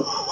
Oh.